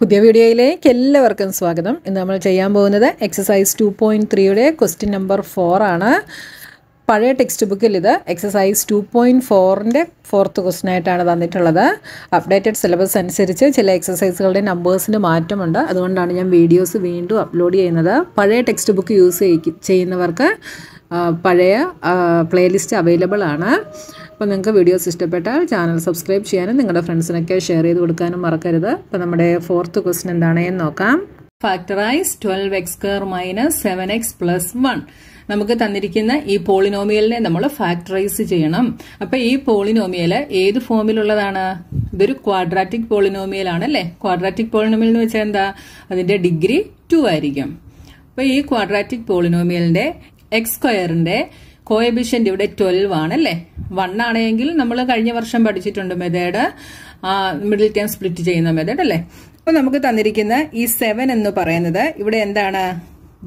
പുതിയ വീഡിയോയിലേക്ക് എല്ലാവർക്കും സ്വാഗതം. ഇന്ന് നമ്മൾ ചെയ്യാൻ പോകുന്നത് എക്സസൈസ് ടു പോയിന്റ് ത്രീയുടെ ക്വസ്റ്റ്യൻ നമ്പർ ഫോർ ആണ്. പഴയ ടെക്സ്റ്റ് ബുക്കിൽ ഇത് എക്സസൈസ് ടു പോയിന്റ് ഫോറിന്റെ ഫോർത്ത് ക്വസ്റ്റ്യൻ ആയിട്ടാണ് തന്നിട്ടുള്ളത്. അപ്ഡേറ്റഡ് സിലബസ് അനുസരിച്ച് ചില എക്സസൈസുകളുടെ നമ്പേഴ്സിന് മാറ്റമുണ്ട്. അതുകൊണ്ടാണ് ഞാൻ വീഡിയോസ് വീണ്ടും അപ്ലോഡ് ചെയ്യുന്നത്. പഴയ ടെക്സ്റ്റ് ബുക്ക് യൂസ് ചെയ്യുന്നവർക്ക് പഴയ പ്ലേലിസ്റ്റ് അവൈലബിൾ ആണ്. അപ്പോൾ നിങ്ങൾക്ക് വീഡിയോസ് ഇഷ്ടപ്പെട്ടാൽ ചാനൽ സബ്സ്ക്രൈബ് ചെയ്യാനും നിങ്ങളുടെ ഫ്രണ്ട്സിനൊക്കെ ഷെയർ ചെയ്ത് കൊടുക്കാനും മറക്കരുത്. അപ്പോൾ നമ്മുടെ ഫോർത്ത് ക്വസ്റ്റ്യൻ എന്താണെന്ന് നോക്കാം. Factorise twelve x square minus seven x plus one നമുക്ക് തന്നിരിക്കുന്ന ഈ പോളിനോമിയലിനെ നമ്മൾ ഫാക്ടറൈസ് ചെയ്യണം. അപ്പൊ ഈ പോളിനോമിയൽ ഏത് ഫോമിലുള്ളതാണ് ഇതൊരു ക്വാഡ്രാറ്റിക് പോളിനോമിയൽ ആണ് അല്ലേ ക്വാഡ്രാറ്റിക് പോളിനോമിയൽ എന്ന് വെച്ചാൽ എന്താ? അതിന്റെ ഡിഗ്രി ടു ആയിരിക്കും. അപ്പൊ ഈ ക്വാഡ്രാറ്റിക് പോളിനോമിയലിന്റെ എക്സ് സ്ക്വയറിന്റെ കോയബിഷ്യന്റ് ഇവിടെ ട്വൽവ് ആണ് വൺ ആണെങ്കിൽ നമ്മൾ കഴിഞ്ഞ വർഷം പഠിച്ചിട്ടുണ്ട് മെതേഡ്. മിഡിൽ ടൈം സ്പ്ലിറ്റ് ചെയ്യുന്ന മെതേഡ് അല്ലേ? അപ്പൊ നമുക്ക് തന്നിരിക്കുന്ന ഈ സെവൻ എന്ന് പറയുന്നത് ഇവിടെ എന്താണ്?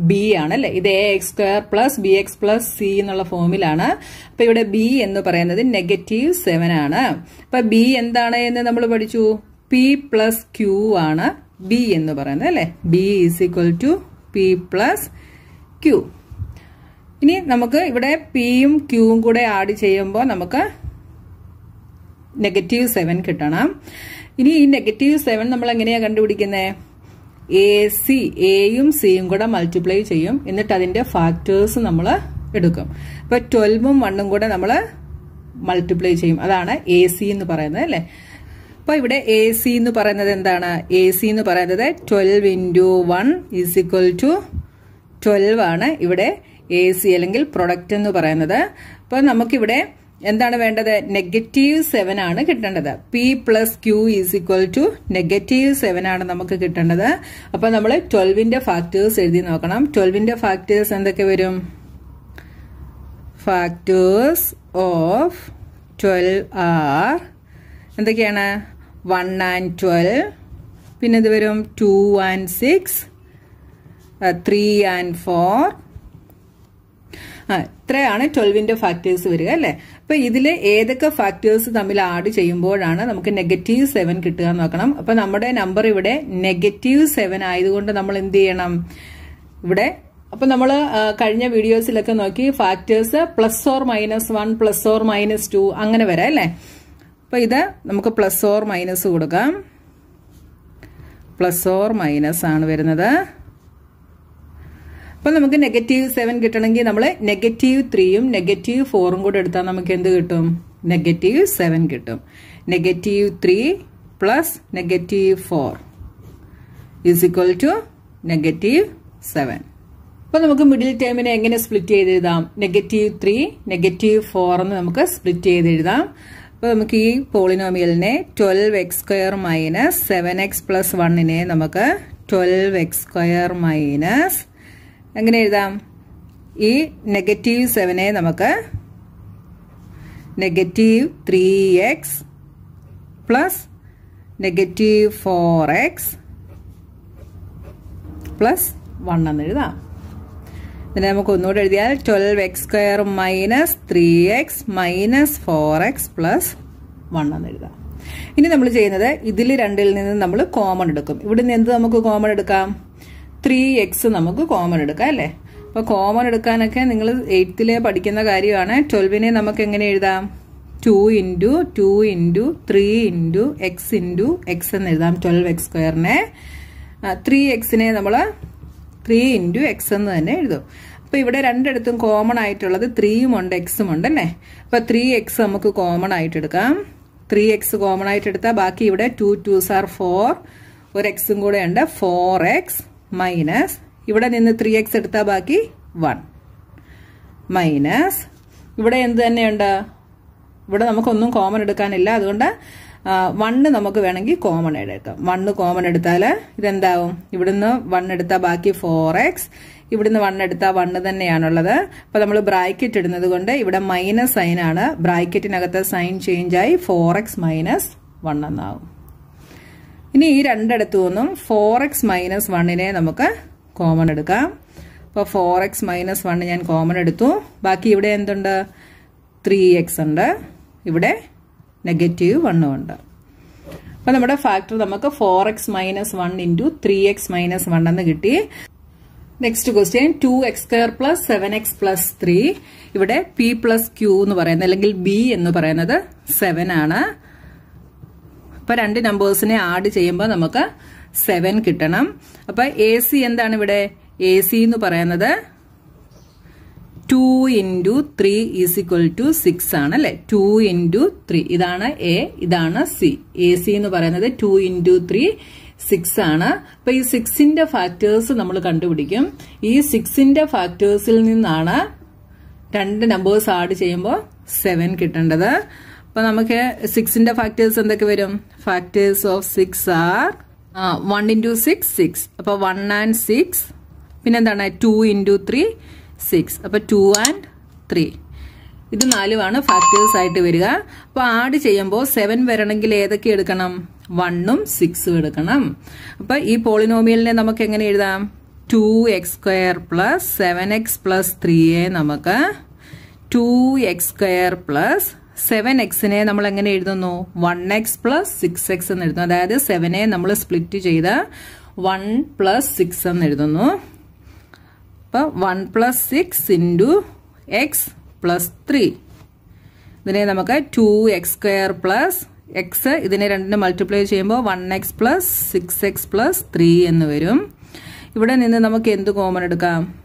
ബി ആണ് അല്ലെ? ഇത് a x square plus b x plus c എന്നുള്ള ഫോമിലാണ് അപ്പൊ ഇവിടെ ബി എന്ന് പറയുന്നത് നെഗറ്റീവ് സെവൻ ആണ്. അപ്പൊ ബി എന്താണ് എന്ന് നമ്മൾ പഠിച്ചു? പി പ്ലസ് ക്യൂ ആണ് ബി എന്ന് പറയുന്നത് അല്ലെ? B is equal to p plus q ഇനി നമുക്ക് ഇവിടെ പിയും ക്യൂവും കൂടെ ആഡ് ചെയ്യുമ്പോൾ നമുക്ക് നെഗറ്റീവ് സെവൻ കിട്ടണം. ഇനി ഈ നെഗറ്റീവ് സെവൻ നമ്മൾ എങ്ങനെയാണ് കണ്ടുപിടിക്കുന്നത് എ സി എയും സിയും കൂടെ മൾട്ടിപ്ലൈ ചെയ്യും. എന്നിട്ട് അതിന്റെ ഫാക്ടേഴ്സ് നമ്മൾ എടുക്കും. ഇപ്പൊ ട്വൽവും വണ്ണും കൂടെ നമ്മൾ മൾട്ടിപ്ലൈ ചെയ്യും. അതാണ് എ സി എന്ന് പറയുന്നത് അല്ലേ? അപ്പൊ ഇവിടെ എ സി എന്ന് പറയുന്നത് എന്താണ്? എ സി എന്ന് പറയുന്നത് twelve into one is equal to twelve ആണ് ഇവിടെ എ സി അല്ലെങ്കിൽ പ്രൊഡക്റ്റ് എന്ന് പറയുന്നത്. അപ്പൊ നമുക്കിവിടെ എന്താണ് വേണ്ടത്? നെഗറ്റീവ് സെവൻ ആണ് കിട്ടേണ്ടത്. P plus q is equal to negative seven ആണ് നമുക്ക് കിട്ടേണ്ടത്. അപ്പൊ നമ്മൾ ട്വൽവിന്റെ ഫാക്ടേഴ്സ് എഴുതി നോക്കണം. ട്വൽവിന്റെ ഫാക്ടേഴ്സ് എന്തൊക്കെ വരും? ഫാക്ടേഴ്സ് ഓഫ് ട്വൽവ് ആർ എന്തൊക്കെയാണ്? വൺ ആൻഡ് ട്വൽവ് പിന്നെ ഇത് വരും? Two and six three and four ഇത്രയാണ് ട്വൽവിന്റെ ഫാക്ടേഴ്സ് വരിക അല്ലെ? അപ്പൊ ഇതിൽ ഏതൊക്കെ ഫാക്ടേഴ്സ് തമ്മിൽ ആഡ് ചെയ്യുമ്പോഴാണ് നമുക്ക് നെഗറ്റീവ് സെവൻ കിട്ടുക നോക്കണം. അപ്പൊ നമ്മുടെ നമ്പർ ഇവിടെ നെഗറ്റീവ് സെവൻ ആയതുകൊണ്ട് നമ്മൾ എന്ത് ചെയ്യണം? ഇവിടെ അപ്പൊ നമ്മൾ കഴിഞ്ഞ വീഡിയോസിലൊക്കെ നോക്കി factors plus or minus one plus or minus two അങ്ങനെ വരാം അല്ലേ? അപ്പൊ ഇത് നമുക്ക് പ്ലസ് ഓർ മൈനസ് കൊടുക്കാം. പ്ലസ് ഓർ മൈനസ് ആണ് വരുന്നത്. അപ്പൊ നമുക്ക് നെഗറ്റീവ് സെവൻ കിട്ടണമെങ്കിൽ നമ്മൾ നെഗറ്റീവ് ത്രീയും നെഗറ്റീവ് ഫോറും കൂടെ എടുത്താൽ നമുക്ക് എന്ത് കിട്ടും? നെഗറ്റീവ് സെവൻ കിട്ടും. Negative three plus negative four is equal to negative seven അപ്പോൾ നമുക്ക് മിഡിൽ ടേമിനെ എങ്ങനെ സ്പ്ലിറ്റ് ചെയ്ത് എഴുതാം? നെഗറ്റീവ് ത്രീ നെഗറ്റീവ് ഫോർ എന്ന് നമുക്ക് സ്പ്ലിറ്റ് ചെയ്ത് എഴുതാം. അപ്പൊ നമുക്ക് ഈ പോളിനോമിയലിനെ twelve x square minus seven x plus വണ്ണിനെ നമുക്ക് ട്വൽവ് എക്സ് സ്ക്വയർ മൈനസ് എങ്ങനെ എഴുതാം? ഈ നെഗറ്റീവ് സെവനെ നമുക്ക് negative three x plus negative four x plus one എന്ന് എഴുതാം. ഇതിനെ നമുക്ക് ഒന്നുകൂടെ എഴുതിയാൽ twelve x square minus three x minus four x plus one എന്ന് എഴുതാം. ഇനി നമ്മൾ ചെയ്യുന്നത് ഇതിൽ രണ്ടിൽ നിന്ന് നമ്മൾ കോമൺ എടുക്കും. ഇവിടെ നിന്ന് എന്ത് നമുക്ക് കോമൺ എടുക്കാം? ത്രീ എക്സ് നമുക്ക് കോമൺ എടുക്കാം അല്ലേ? അപ്പോൾ കോമൺ എടുക്കാനൊക്കെ നിങ്ങൾ എയ്ത്തിലെ പഠിക്കുന്ന കാര്യമാണ്. ട്വൽവിനെ നമുക്ക് എങ്ങനെ എഴുതാം? Two into two into three into X into X എന്ന് എഴുതാം. ട്വൽവ് എക്സ് സ്ക്വയറിനെ ത്രീ എക്സിനെ നമ്മൾ ത്രീ ഇന്റു എക്സ് എന്ന് തന്നെ എഴുതും. അപ്പോൾ ഇവിടെ രണ്ടിടത്തും കോമൺ ആയിട്ടുള്ളത് ത്രീയും ഉണ്ട് എക്സും ഉണ്ട് അല്ലേ? അപ്പോൾ ത്രീ എക്സ് നമുക്ക് കോമൺ ആയിട്ട് എടുക്കാം. ത്രീ എക്സ് കോമൺ ആയിട്ട് എടുത്താൽ ബാക്കി ഇവിടെ ടു ടു സാർ ഫോർ ഒരു എക്സും കൂടെ ഉണ്ട് ഫോർ എക്സ് മൈനസ് ഇവിടെ നിന്ന് ത്രീ എക്സ് എടുത്താൽ ബാക്കി വൺ മൈനസ് ഇവിടെ എന്ത് തന്നെയുണ്ട്? ഇവിടെ നമുക്കൊന്നും കോമൺ എടുക്കാനില്ല. അതുകൊണ്ട് വണ്ണ് നമുക്ക് വേണമെങ്കിൽ കോമൺ എടുക്കാം. വണ്ണ് കോമൺ എടുത്താൽ ഇതെന്താവും? ഇവിടുന്ന് വൺ എടുത്താൽ ബാക്കി ഫോർ എക്സ് ഇവിടുന്ന് വൺ എടുത്താൽ വണ്ണ് തന്നെയാണുള്ളത്. അപ്പോൾ നമ്മൾ ബ്രാക്കറ്റ് ഇടുന്നത് കൊണ്ട് ഇവിടെ മൈനസ് സൈനാണ് ബ്രാക്കറ്റിനകത്ത് സൈൻ ചേഞ്ച് ആയി ഫോർ എക്സ് മൈനസ് വൺ എന്നാവും. ഇനി ഈ രണ്ടിടത്തു നിന്നും ഫോർ എക്സ് മൈനസ് വണ്ണിനെ നമുക്ക് കോമൺ എടുക്കാം. അപ്പോൾ ഫോർ എക്സ് മൈനസ് വൺ ഞാൻ കോമൺ എടുത്തു. ബാക്കി ഇവിടെ എന്തുണ്ട്? ത്രീ എക്സ് ഉണ്ട്. ഇവിടെ നെഗറ്റീവ് വണ്ണും ഉണ്ട്. അപ്പോൾ നമ്മുടെ ഫാക്ടർ നമുക്ക് four x minus one into three x minus one എന്ന് കിട്ടി. Next question two x square plus seven x plus three ഇവിടെ പി പ്ലസ് ക്യൂ എന്ന് പറയുന്നത് അല്ലെങ്കിൽ ബി എന്ന് പറയുന്നത് സെവൻ ആണ്. അപ്പൊ രണ്ട് നമ്പേഴ്സിനെ ആഡ് ചെയ്യുമ്പോൾ നമുക്ക് സെവൻ കിട്ടണം. അപ്പൊ എ സി എന്താണ് ഇവിടെ? എ സി എന്ന് പറയുന്നത് two into three is equal to six ആണ് അല്ലെ? ടു ഇന്റു ത്രീ ഇതാണ് എ ഇതാണ് സി എ സി എന്ന് പറയുന്നത് ടു ഇന്റു ത്രീ സിക്സ് ആണ്. അപ്പൊ ഈ സിക്സിന്റെ ഫാക്ടേഴ്സ് നമ്മൾ കണ്ടുപിടിക്കും. ഈ സിക്സിന്റെ ഫാക്ടേഴ്സിൽ നിന്നാണ് രണ്ട് നമ്പേഴ്സ് ആഡ് ചെയ്യുമ്പോൾ സെവൻ കിട്ടേണ്ടത്. അപ്പൊ നമുക്ക് സിക്സിന്റെ ഫാക്ടേഴ്സ് എന്തൊക്കെ വരും? Factors of six are one into six six അപ്പൊ വൺ ആൻഡ് സിക്സ് പിന്നെന്താണ്? ടു ഇന്റു ത്രീ സിക്സ് അപ്പോൾ ടു ആൻഡ് ത്രീ ഇത് നാലുമാണ് ഫാക്ടേഴ്സ് ആയിട്ട് വരിക. അപ്പോൾ ആഡ് ചെയ്യുമ്പോൾ സെവൻ വരണമെങ്കിൽ ഏതൊക്കെ എടുക്കണം? വണ്ണും സിക്സും എടുക്കണം. അപ്പോൾ ഈ പോളിനോമിയലിനെ നമുക്ക് എങ്ങനെ എഴുതാം? Two x square plus seven x plus ത്രീയെ നമുക്ക് two x square plus seven എക്സിനെ നമ്മൾ എങ്ങനെ എഴുതുന്നു? One x plus six x എന്ന് എഴുതുന്നു. അതായത് സെവനെ നമ്മൾ സ്പ്ലിറ്റ് ചെയ്ത് വൺ പ്ലസ് സിക്സ് എന്ന് എഴുതുന്നു. അപ്പോൾ one plus six into x plus three. ഇതിനെ നമുക്ക് two x square plus x ഇതിനെ രണ്ടിനെ മൾട്ടിപ്ലൈ ചെയ്യുമ്പോൾ one x plus six x plus three എന്ന് വരും. ഇവിടെ നിന്ന് നമുക്ക് എന്ത് കോമൺ എടുക്കാം?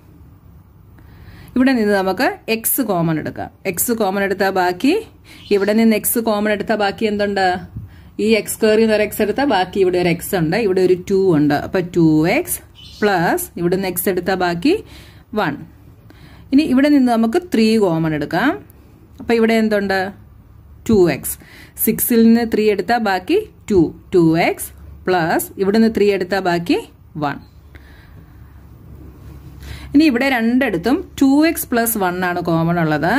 ഇവിടെ നിന്ന് നമുക്ക് എക്സ് കോമൺ എടുക്കാം. എക്സ് കോമൺ എടുത്താൽ ബാക്കി. ഇവിടെ നിന്ന് എക്സ് കോമൺ എടുത്താൽ ബാക്കി എന്തുണ്ട്? ഈ എക്സ് സ്ക്വയറിൽ നിന്ന് ഒരു എക്സ് എടുത്താൽ ബാക്കി. ഇവിടെ ഒരു എക്സ് ഉണ്ട്. ഇവിടെ ഒരു ടു ഉണ്ട്. അപ്പൊ ടു എക്സ് പ്ലസ് ഇവിടെ നിന്ന് എക്സ് എടുത്താൽ ബാക്കി വൺ ഇനി ഇവിടെ നിന്ന് നമുക്ക് ത്രീ കോമൺ എടുക്കാം. അപ്പൊ ഇവിടെ എന്തുണ്ട്? ടു എക്സ് സിക്സിൽ നിന്ന് ത്രീ എടുത്താൽ ബാക്കി ടു ടു എക്സ് പ്ലസ് ഇവിടെ നിന്ന് ത്രീ എടുത്താൽ ബാക്കി വൺ ഇനി ഇവിടെ രണ്ടിടത്തും ടു എക്സ് പ്ലസ് വൺ ആണ് കോമൺ ഉള്ളത്.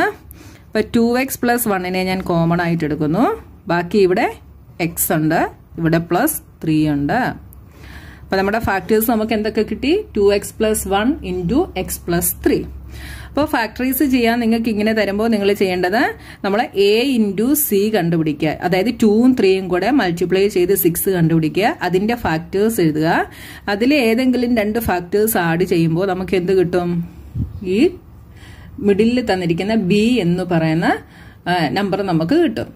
അപ്പൊ ടു എക്സ് പ്ലസ് വണ്ണിനെ ഞാൻ കോമൺ ആയിട്ട് എടുക്കുന്നു. ബാക്കി ഇവിടെ എക്സ് ഉണ്ട്. ഇവിടെ പ്ലസ് ത്രീ ഉണ്ട്. അപ്പൊ നമ്മുടെ ഫാക്ടേഴ്സ് നമുക്ക് എന്തൊക്കെ കിട്ടി? Two x plus one into x plus three അപ്പോൾ ഫാക്ടറീസ് ചെയ്യാൻ നിങ്ങൾക്ക് ഇങ്ങനെ തരുമ്പോൾ നിങ്ങൾ ചെയ്യേണ്ടത് നമ്മൾ എ ഇന്റു സി കണ്ടുപിടിക്കുക. അതായത് ടൂവും ത്രീയും കൂടെ മൾട്ടിപ്ലൈ ചെയ്ത് സിക്സ് കണ്ടുപിടിക്കുക. അതിന്റെ ഫാക്ടേഴ്സ് എഴുതുക. അതിൽ ഏതെങ്കിലും രണ്ട് ഫാക്ടേഴ്സ് ആഡ് ചെയ്യുമ്പോൾ നമുക്ക് എന്ത് കിട്ടും? ഈ മിഡിലിൽ തന്നിരിക്കുന്ന ബി എന്ന് പറയുന്ന നമ്പർ നമുക്ക് കിട്ടും.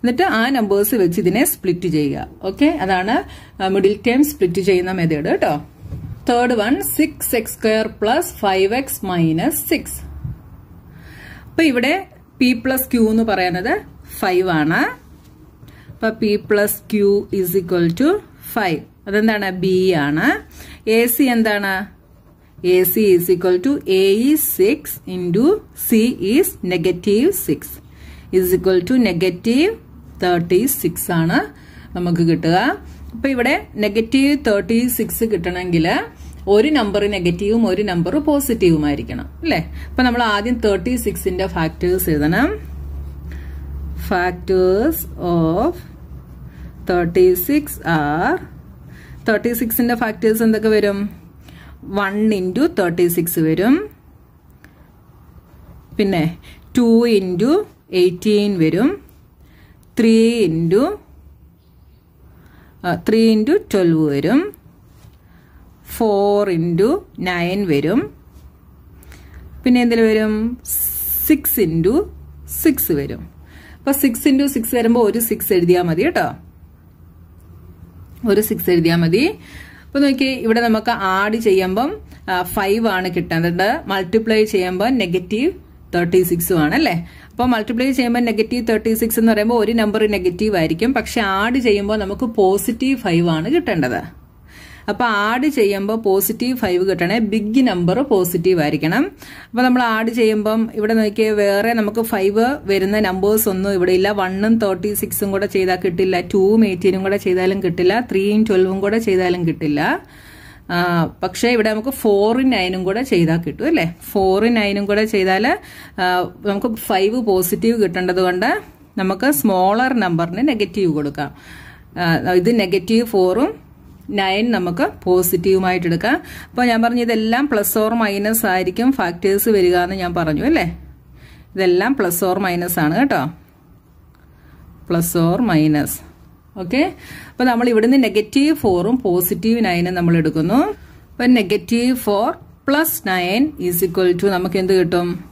എന്നിട്ട് ആ നമ്പേഴ്സ് വെച്ച് ഇതിനെ സ്പ്ലിറ്റ് ചെയ്യുക. ഓക്കെ അതാണ് മിഡിൽ ടൈം സ്പ്ലിറ്റ് ചെയ്യുന്ന മെത്തേഡ് കേട്ടോ third one six x square plus five x minus six അപ്പൊ ഇവിടെ പി പ്ലസ് ക്യൂ എന്ന് പറയുന്നത് ഫൈവ് ആണ്. അപ്പൊ p plus q is equal to five അതെന്താണ്? ബി ആണ്. എ സി എന്താണ്? A c is equal to a is six into c is negative six is equal to negative thirty six ആണ്. നമുക്ക് കിട്ടുക. അപ്പൊ ഇവിടെ നെഗറ്റീവ് തേർട്ടി സിക്സ് കിട്ടണമെങ്കിൽ ഒരു നമ്പർ നെഗറ്റീവും ഒരു നമ്പർ പോസിറ്റീവും ആയിരിക്കണം അല്ലേ? അപ്പൊ നമ്മൾ ആദ്യം തേർട്ടി സിക്സിന്റെ ഫാക്ടേഴ്സ് എഴുതണം. Factors of thirty six are thirty സിക്സിന്റെ factors എന്തൊക്കെ വരും? വൺ ഇന്റു തേർട്ടി സിക്സ് വരും. പിന്നെ ടു ഇന്റു എയ്റ്റീൻ വരും. Three into three into twelve വരും. ഫോർ ഇന്റു നയൻ വരും. പിന്നെ എന്തിൽ വരും? സിക്സ് ഇന്റു സിക്സ് വരും. അപ്പൊ സിക്സ് ഇന്റു സിക്സ് വരുമ്പോൾ ഒരു സിക്സ് എഴുതിയാൽ മതി കേട്ടോ. ഒരു സിക്സ് എഴുതിയാൽ മതി. അപ്പൊ നോക്കി ഇവിടെ നമുക്ക് ആഡ് ചെയ്യുമ്പം ഫൈവ് ആണ് കിട്ടുന്നത് മൾട്ടിപ്ലൈ ചെയ്യുമ്പോൾ നെഗറ്റീവ് തേർട്ടി സിക്സും ആണ് അല്ലേ? അപ്പോൾ മൾട്ടിപ്ലൈ ചെയ്യുമ്പോൾ നെഗറ്റീവ് തേർട്ടി സിക്സ് എന്ന് പറയുമ്പോൾ ഒരു നമ്പർ നെഗറ്റീവ് ആയിരിക്കും. പക്ഷെ ആഡ് ചെയ്യുമ്പോൾ നമുക്ക് പോസിറ്റീവ് ഫൈവ് ആണ് കിട്ടേണ്ടത്. അപ്പോൾ ആഡ് ചെയ്യുമ്പോൾ പോസിറ്റീവ് ഫൈവ് കിട്ടണേ. ബിഗ് നമ്പർ പോസിറ്റീവ് ആയിരിക്കണം. അപ്പോൾ നമ്മൾ ആഡ് ചെയ്യുമ്പം ഇവിടെ നോക്കിയാൽ വേറെ നമുക്ക് ഫൈവ് വരുന്ന നമ്പേഴ്സ് ഒന്നും ഇവിടെ ഇല്ല. വണ്ണും തേർട്ടി സിക്സും കൂടെ ചെയ്താൽ കിട്ടില്ല. ടൂവും എയ്റ്റീനും കൂടെ ചെയ്താലും കിട്ടില്ല. ത്രീയും ട്വൽവും കൂടെ ചെയ്താലും കിട്ടില്ല. പക്ഷേ ഇവിടെ നമുക്ക് ഫോറും നയനും കൂടെ ചെയ്താൽ കിട്ടും അല്ലേ? ഫോറും നയനും കൂടെ ചെയ്താൽ നമുക്ക് ഫൈവ് പോസിറ്റീവ് കിട്ടേണ്ടത് കൊണ്ട് നമുക്ക് സ്മോളർ നമ്പറിന് നെഗറ്റീവ് കൊടുക്കാം. ഇത് നെഗറ്റീവ് ഫോറും നയൻ നമുക്ക് പോസിറ്റീവുമായിട്ട് എടുക്കാം അപ്പോൾ ഞാൻ പറഞ്ഞു ഇതെല്ലാം പ്ലസ് ഓർ മൈനസ് ആയിരിക്കും ഫാക്ടേഴ്സ് വരിക എന്ന് ഞാൻ പറഞ്ഞു അല്ലേ? ഇതെല്ലാം പ്ലസ് ഓർ മൈനസ് ആണ് കേട്ടോ. പ്ലസ് ഓർ മൈനസ് ഓക്കെ അപ്പോൾ നമ്മൾ ഇവിടുന്ന് നെഗറ്റീവ് ഫോറും പോസിറ്റീവ് നയനും നമ്മൾ എടുക്കുന്നു. അപ്പം negative four plus nine is equal to നമുക്ക് എന്ത് കിട്ടും?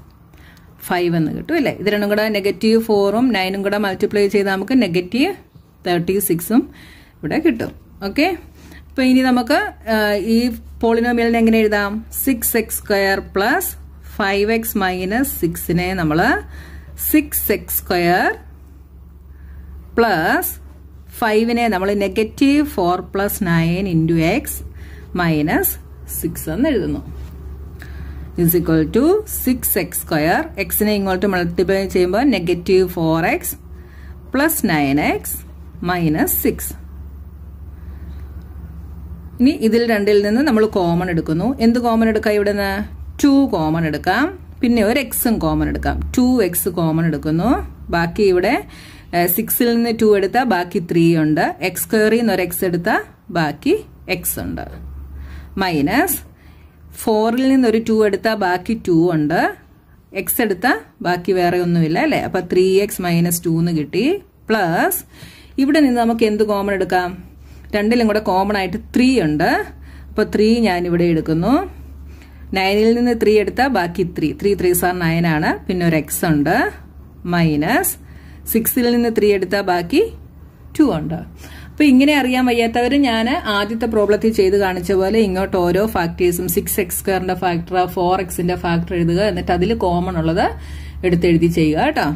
ഫൈവ് എന്ന് കിട്ടും അല്ലേ? ഇത് രണ്ടും കൂടെ നെഗറ്റീവ് ഫോറും നയനും കൂടെ മൾട്ടിപ്ലൈ ചെയ്താൽ നമുക്ക് നെഗറ്റീവ് തേർട്ടി സിക്സും ഇവിടെ കിട്ടും. ഓക്കെ അപ്പോൾ ഇനി നമുക്ക് ഈ പോളിനോമിയലിനെ എങ്ങനെ എഴുതാം? Six x square plus five x minus സിക്സിനെ നമ്മൾ സിക്സ് എക്സ് സ്ക്വയർ പ്ലസ് ഫൈവിനെ നമ്മൾ negative four plus nine into x minus six എന്ന് എഴുതുന്നു. Is equal to six x square എക്സിനെ ഇങ്ങോട്ട് മൾട്ടിപ്ലൈ ചെയ്യുമ്പോൾ negative four x plus nine x minus six ഇനി ഇതിൽ രണ്ടിൽ നിന്ന് നമ്മൾ കോമൺ എടുക്കുന്നു. എന്ത് കോമൺ എടുക്കാം ഇവിടെ നിന്ന് ടു കോമൺ എടുക്കാം. പിന്നെ ഒരു എക്സും കോമൺ എടുക്കാം. ടു എക്സ് കോമൺ എടുക്കുന്നു. ബാക്കി ഇവിടെ സിക്സിൽ നിന്ന് ടു എടുത്താൽ ബാക്കി ത്രീ ഉണ്ട്. എക്സ് സ്ക്വയറിൽ നിന്ന് ഒരു എക്സ് എടുത്താൽ ബാക്കി എക്സ് ഉണ്ട്. മൈനസ് ഫോറിൽ നിന്ന് ഒരു ടു എടുത്താൽ ബാക്കി ടു ഉണ്ട്. എക്സ് എടുത്താൽ ബാക്കി വേറെ ഒന്നുമില്ല അല്ലേ? അപ്പം ത്രീ എക്സ് മൈനസ് ടു എന്ന് കിട്ടി. പ്ലസ് ഇവിടെ നിന്ന് നമുക്ക് എന്ത് കോമൺ എടുക്കാം? രണ്ടിലും കൂടെ കോമൺ ആയിട്ട് ത്രീ ഉണ്ട്. അപ്പോൾ ത്രീ ഞാനിവിടെ എടുക്കുന്നു. നയനിൽ നിന്ന് ത്രീ എടുത്താൽ ബാക്കി three three three sir nine ആണ്. പിന്നെ ഒരു എക്സ് ഉണ്ട്. മൈനസ് സിക്സിൽ നിന്ന് ത്രീ എടുത്താൽ ബാക്കി ടു ഉണ്ട്. അപ്പൊ ഇങ്ങനെ അറിയാൻ വയ്യാത്തവർ ഞാൻ ആദ്യത്തെ പ്രോബ്ലത്തിൽ ചെയ്ത് കാണിച്ച പോലെ ഇങ്ങോട്ട് ഓരോ ഫാക്ടേഴ്സും സിക്സ് എക്സ് സ്ക്വയറിന്റെ ഫാക്ടർ ഫോർ എക്സിന്റെ ഫാക്ടർ എഴുതുക. എന്നിട്ട് അതിൽ കോമൺ ഉള്ളത് എടുത്തെഴുതി ചെയ്യുക കേട്ടോ.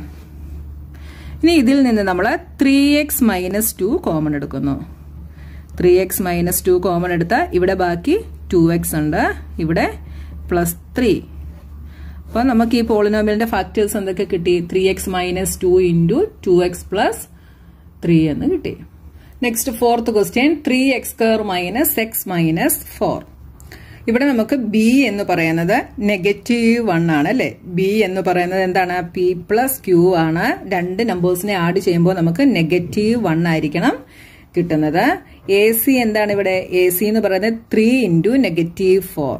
ഇനി ഇതിൽ നിന്ന് നമ്മൾ three x minus two common എടുക്കുന്നു. Three x minus two common എടുത്താൽ ഇവിടെ ബാക്കി ടു എക്സ് ഉണ്ട്. ഇവിടെ പ്ലസ് ത്രീ അപ്പോൾ നമുക്ക് ഈ പോളിനോമിലിന്റെ ഫാക്ടേഴ്സ് എന്തൊക്കെ കിട്ടി? Three x minus two into two x plus three എന്ന് കിട്ടി. Next fourth question three x square minus x minus four ഇവിടെ നമുക്ക് ബി എന്ന് പറയുന്നത് നെഗറ്റീവ് വൺ ആണ് അല്ലെ? ബി എന്ന് പറയുന്നത് എന്താണ്? പി പ്ലസ് ക്യൂ ആണ്. രണ്ട് നമ്പേഴ്സിനെ ആഡ് ചെയ്യുമ്പോൾ നമുക്ക് നെഗറ്റീവ് വൺ ആയിരിക്കണം. കിട്ടുന്നത്. എ സി എന്താണ് ഇവിടെ? എ സി എന്ന് പറയുന്നത് three into negative four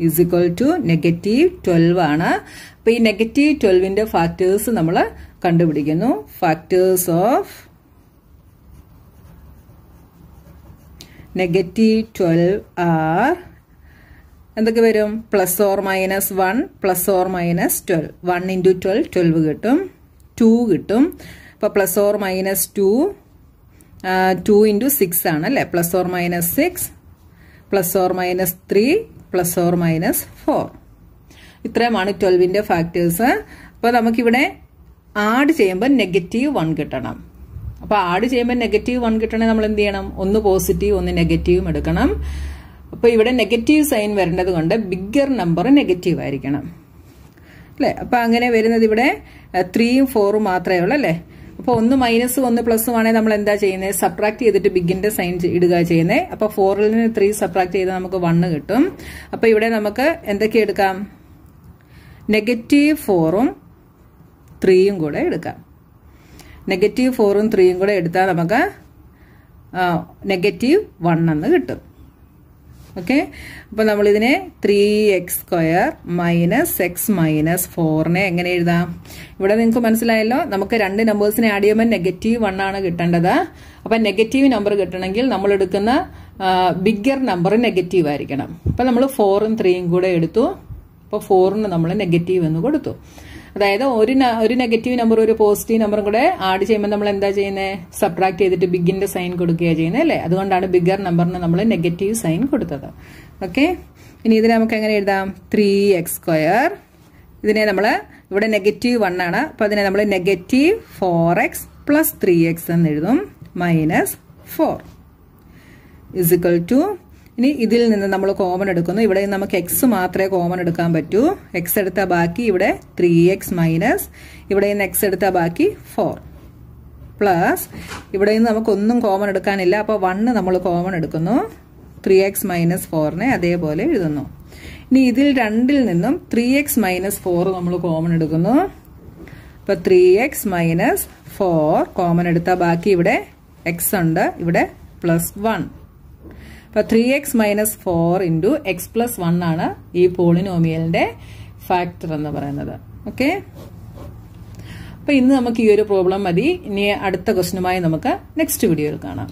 is equal to negative twelve ആണ്. അപ്പൊ ഈ നെഗറ്റീവ് ട്വൽവിന്റെ ഫാക്ടേഴ്സ് നമ്മൾ കണ്ടുപിടിക്കുന്നു. Factors of negative twelve are എന്തൊക്കെ വരും? Plus or minus one plus or minus twelve one into twelve twelve കിട്ടും. ടു കിട്ടും. അപ്പോൾ plus or minus two two into six ആണ് അല്ലേ? Plus or minus six plus or minus three plus or minus four ഇത്രയുമാണ് ട്വൽവിന്റെ factors അപ്പോൾ നമുക്കിവിടെ add ചെയ്യുമ്പോൾ നെഗറ്റീവ് വൺ കിട്ടണം. അപ്പോൾ ആഡ് ചെയ്യുമ്പോൾ നെഗറ്റീവ് വൺ കിട്ടണേ നമ്മൾ എന്ത് ചെയ്യണം? ഒന്ന് പോസിറ്റീവ് ഒന്ന് നെഗറ്റീവും എടുക്കണം. അപ്പോൾ ഇവിടെ നെഗറ്റീവ് സൈൻ വരേണ്ടത് കൊണ്ട് ബിഗ്ഗർ നമ്പർ നെഗറ്റീവ് ആയിരിക്കണം. അല്ലേ? അപ്പോൾ അങ്ങനെ വരുന്നത് ഇവിടെ ത്രീയും ഫോറും മാത്രമേ ഉള്ളൂ അല്ലേ? അപ്പോൾ ഒന്ന് മൈനസ് ഒന്ന് പ്ലസ് ആണെങ്കിൽ നമ്മൾ എന്താ ചെയ്യുന്നത് സബ്ട്രാക്ട് ചെയ്തിട്ട് ബിഗിന്റെ സൈൻ ഇടുക ചെയ്യുന്നത് അപ്പോൾ ഫോറിൽ നിന്ന് ത്രീ സബ്ട്രാക്ട് ചെയ്താൽ നമുക്ക് വണ്ണ് കിട്ടും. അപ്പോൾ ഇവിടെ നമുക്ക് എന്തൊക്കെ എടുക്കാം? നെഗറ്റീവ് ഫോറും ത്രീയും കൂടെ എടുക്കാം. നെഗറ്റീവ് ഫോറും ത്രീയും കൂടെ എടുത്താൽ നമുക്ക് നെഗറ്റീവ് വൺ എന്ന് കിട്ടും. ഓക്കെ അപ്പോൾ നമ്മളിതിനെ three X square minus X minus ഫോറിനെ എങ്ങനെ എഴുതാം? ഇവിടെ നിങ്ങൾക്ക് മനസ്സിലായല്ലോ? നമുക്ക് രണ്ട് നമ്പേഴ്സിനെ ആഡ് ചെയ്യുമ്പോൾ നെഗറ്റീവ് വൺ ആണ് കിട്ടേണ്ടത്. അപ്പം നെഗറ്റീവ് നമ്പർ കിട്ടണമെങ്കിൽ നമ്മൾ എടുക്കുന്ന ബിഗ്ഗർ നമ്പർ നെഗറ്റീവ് ആയിരിക്കണം. അപ്പം നമ്മൾ ഫോറും ത്രീയും കൂടെ എടുത്തു. അപ്പോൾ ഫോറിന് നമ്മൾ നെഗറ്റീവ് എന്ന് കൊടുത്തു. അതായത് ഒരു ഒരു നെഗറ്റീവ് നമ്പർ ഒരു പോസിറ്റീവ് നമ്പറും കൂടെ ആഡ് ചെയ്യുമ്പോൾ നമ്മൾ എന്താ ചെയ്യുന്നത് സബ്ട്രാക്ട് ചെയ്തിട്ട് ബിഗിന്റെ സൈൻ കൊടുക്കുകയാണ് ചെയ്യുന്നത് അല്ലേ? അതുകൊണ്ടാണ് ബിഗർ നമ്പറിന് നമ്മൾ നെഗറ്റീവ് സൈൻ കൊടുത്തത്. ഓക്കെ ഇനി ഇതിനെ നമുക്ക് എങ്ങനെ എഴുതാം? ത്രീ എക്സ് സ്ക്വയർ ഇതിനെ നമ്മൾ ഇവിടെ നെഗറ്റീവ് വൺ ആണ്. അപ്പോൾ അതിനെ നമ്മൾ negative four x plus three x എന്ന് എഴുതും. മൈനസ് ഫോർ ഇസിക്വൽ ടു ഇനി ഇതിൽ നിന്ന് നമ്മൾ കോമൺ എടുക്കുന്നു. ഇവിടെ നമുക്ക് എക്സ് മാത്രമേ കോമൺ എടുക്കാൻ പറ്റൂ. എക്സ് എടുത്ത ബാക്കി ഇവിടെ ത്രീ എക്സ് മൈനസ് ഇവിടെ നിന്ന് എക്സ് എടുത്ത ബാക്കി ഫോർ പ്ലസ് ഇവിടെ നിന്ന് നമുക്കൊന്നും കോമൺ എടുക്കാനില്ല. അപ്പോൾ വണ്ണ് നമ്മൾ കോമൺ എടുക്കുന്നു. ത്രീ എക്സ് മൈനസ് ഫോറിനെ അതേപോലെ എഴുതുന്നു. ഇനി ഇതിൽ രണ്ടിൽ നിന്നും ത്രീ എക്സ് മൈനസ് ഫോർ നമ്മൾ കോമൺ എടുക്കുന്നു. അപ്പോൾ three x minus four common എടുത്താൽ ബാക്കി ഇവിടെ എക്സ് ഉണ്ട്. ഇവിടെ പ്ലസ് വൺ അപ്പോൾ three x minus four into x plus one ആണ് ഈ പോളിനോമിയലിന്റെ ഫാക്ടർ എന്ന് പറയുന്നത്. ഓക്കെ അപ്പോൾ ഇന്ന് നമുക്ക് ഈ ഒരു പ്രോബ്ലം മതി. ഇനി അടുത്ത ക്വസ്റ്റിനുമായി നമുക്ക് നെക്സ്റ്റ് വീഡിയോയിൽ കാണാം.